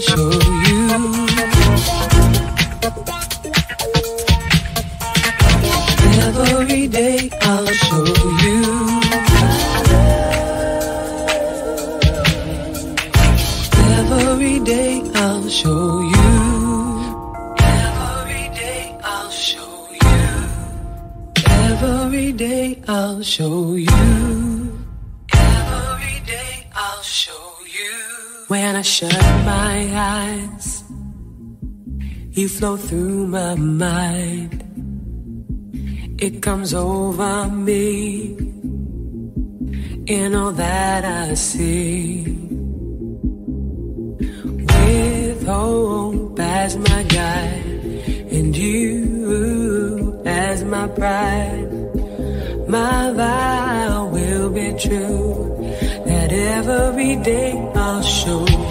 show you. Every day I'll show you. Every day I'll show you. Every day I'll show you. Every day I'll show you. Flow through my mind. It comes over me in all that I see. With hope as my guide and you as my pride, my vow will be true every day I'll show.